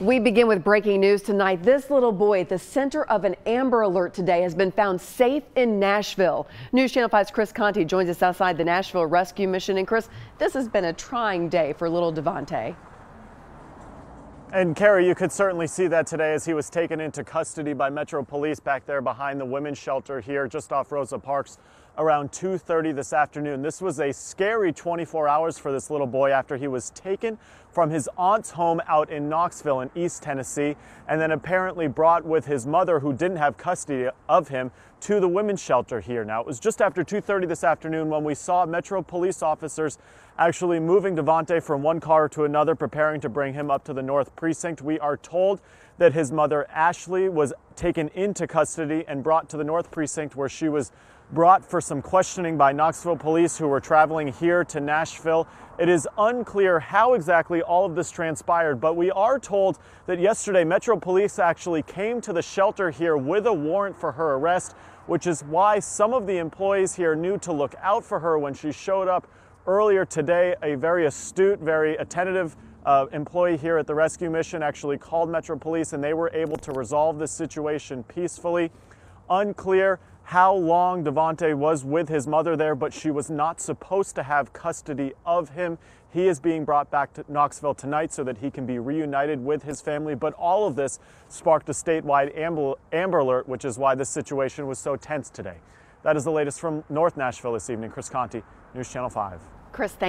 We begin with breaking news tonight. This little boy at the center of an Amber Alert today has been found safe in Nashville. News Channel 5's Chris Conti joins us outside the Nashville Rescue Mission. And Chris, this has been a trying day for little Davontae. And Carrie, you could certainly see that today as he was taken into custody by Metro Police back there behind the women's shelter here just off Rosa Parks around 2.30 this afternoon. This was a scary 24 hours for this little boy after he was taken from his aunt's home out in Knoxville in East Tennessee and then apparently brought with his mother who didn't have custody of him to the women's shelter here. Now, it was just after 2.30 this afternoon when we saw Metro police officers actually moving Davontae from one car to another, preparing to bring him up to the North Precinct. We are told that his mother, Ashley, was taken into custody and brought to the North Precinct where she was brought for some questioning by Knoxville police who were traveling here to Nashville. It is unclear how exactly all of this transpired, but we are told that yesterday Metro Police actually came to the shelter here with a warrant for her arrest, which is why some of the employees here knew to look out for her when she showed up earlier today. A very astute, very attentive uh, employee here at the rescue mission actually called Metro Police and they were able to resolve this situation peacefully. Unclear how long Davontae was with his mother there, but she was not supposed to have custody of him. He is being brought back to Knoxville tonight so that he can be reunited with his family. But all of this sparked a statewide Amber, Amber Alert, which is why this situation was so tense today. That is the latest from North Nashville this evening. Chris Conti, News Channel 5. Chris, thank